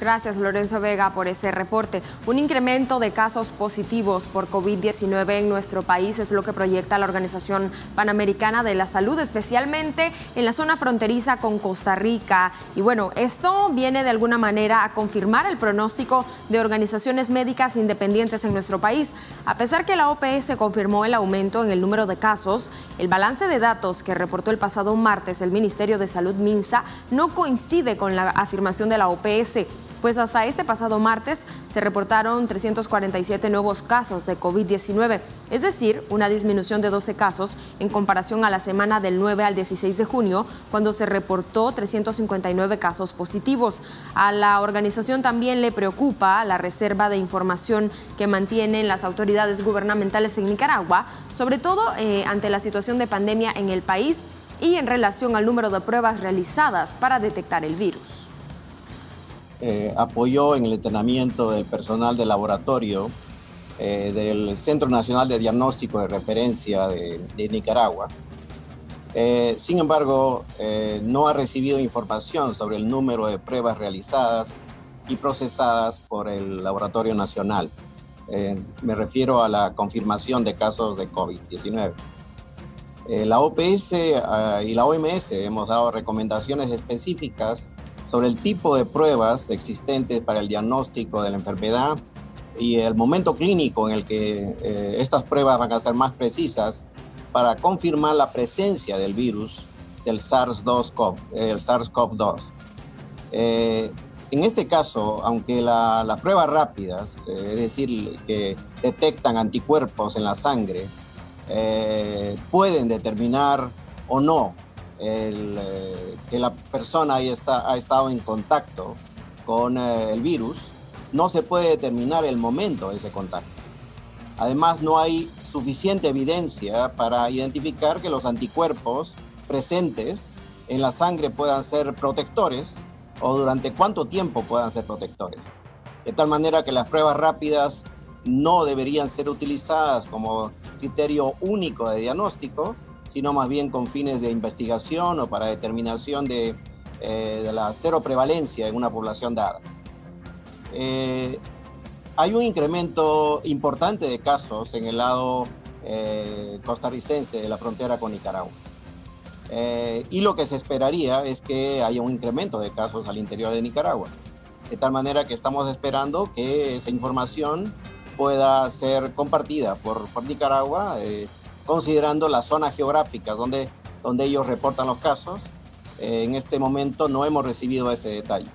Gracias, Lorenzo Vega, por ese reporte. Un incremento de casos positivos por COVID-19 en nuestro país es lo que proyecta la Organización Panamericana de la Salud, especialmente en la zona fronteriza con Costa Rica. Y bueno, esto viene de alguna manera a confirmar el pronóstico de organizaciones médicas independientes en nuestro país. A pesar que la OPS confirmó el aumento en el número de casos, el balance de datos que reportó el pasado martes el Ministerio de Salud MINSA no coincide con la afirmación de la OPS pues hasta este pasado martes se reportaron 347 nuevos casos de COVID-19, es decir, una disminución de 12 casos en comparación a la semana del 9 al 16 de junio, cuando se reportó 359 casos positivos. A la organización también le preocupa la reserva de información que mantienen las autoridades gubernamentales en Nicaragua, sobre todo eh, ante la situación de pandemia en el país y en relación al número de pruebas realizadas para detectar el virus. Eh, apoyó en el entrenamiento del personal de laboratorio eh, del Centro Nacional de Diagnóstico de Referencia de, Nicaragua. Eh, sin embargo, no ha recibido información sobre el número de pruebas realizadas y procesadas por el Laboratorio Nacional. me refiero a la confirmación de casos de COVID-19. la OPS y la OMS hemos dado recomendaciones específicas sobre el tipo de pruebas existentes para el diagnóstico de la enfermedad y el momento clínico en el que eh, estas pruebas van a ser más precisas para confirmar la presencia del virus del SARS-2. El SARS-CoV-2. Eh, en este caso, aunque las pruebas rápidas, eh, es decir, que detectan anticuerpos en la sangre, pueden determinar o no el, eh, que la persona ahí está, ha estado en contacto con eh, el virus, no se puede determinar el momento de ese contacto. Además, no hay suficiente evidencia para identificar que los anticuerpos presentes en la sangre puedan ser protectores o durante cuánto tiempo puedan ser protectores. De tal manera que las pruebas rápidas no deberían ser utilizadas como criterio único de diagnóstico, sino más bien con fines de investigación o para determinación de, eh, la cero prevalencia en una población dada. Eh, hay un incremento importante de casos en el lado eh, costarricense de la frontera con Nicaragua. y lo que se esperaría es que haya un incremento de casos al interior de Nicaragua. De tal manera que estamos esperando que esa información pueda ser compartida por, por Nicaragua considerando la zona geográfica donde, donde ellos reportan los casos. Eh, en este momento no hemos recibido ese detalle.